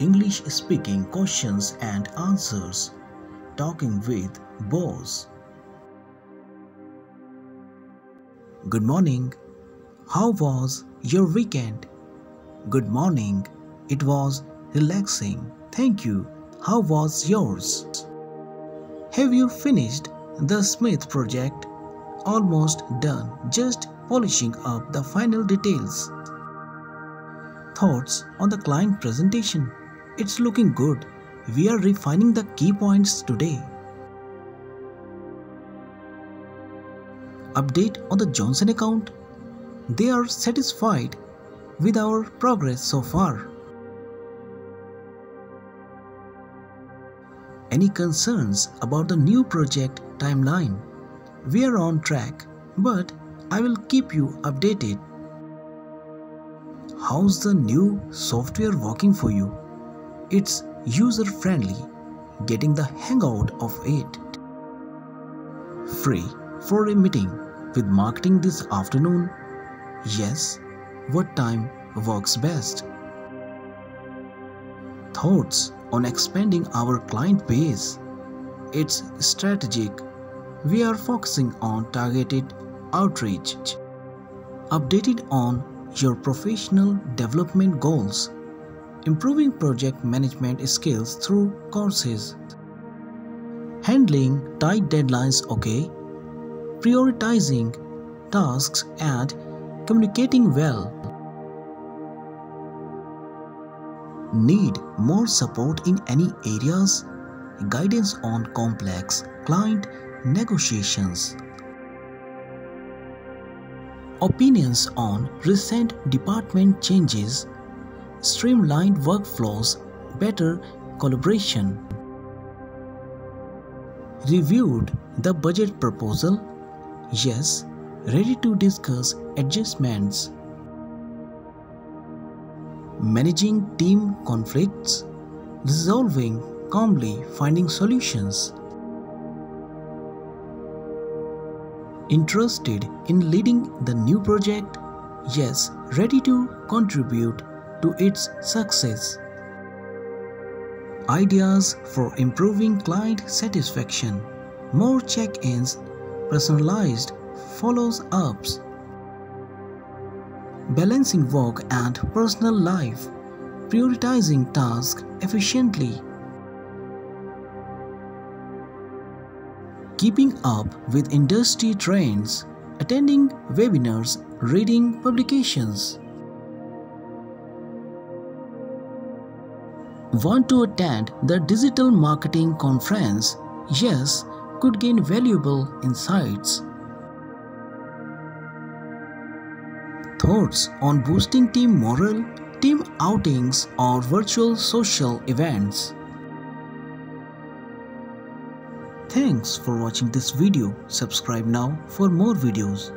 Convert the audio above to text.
English speaking questions and answers. Talking with Boss. Good morning. How was your weekend? Good morning. It was relaxing. Thank you. How was yours? Have you finished the Smith project? Almost done. Just polishing up the final details. Thoughts on the client presentation? It's looking good. We are refining the key points today. Update on the Johnson account? They are satisfied with our progress so far. Any concerns about the new project timeline? We are on track, but I will keep you updated. How's the new software working for you? It's user friendly, getting the hangout of it. Free for a meeting with marketing this afternoon? Yes. What time works best? Thoughts on expanding our client base? It's strategic. We are focusing on targeted outreach. Updated on your professional development goals. Improving project management skills through courses. Handling tight deadlines okay. Prioritizing tasks and communicating well. Need more support in any areas? Guidance on complex client negotiations. Opinions on recent department changes, streamlined workflows, better collaboration. Reviewed the budget proposal? Yes, ready to discuss adjustments managing team conflicts, resolving calmly, finding solutions. Interested in leading the new project? Yes, ready to contribute to its success. Ideas for improving client satisfaction, more check ins, personalized follow ups, balancing work and personal life, prioritizing tasks efficiently, keeping up with industry trends, attending webinars, reading publications. Want to attend the digital marketing conference? Yes, could gain valuable insights. Thoughts on boosting team morale, team outings, or virtual social events. Thanks for watching this video. Subscribe now for more videos.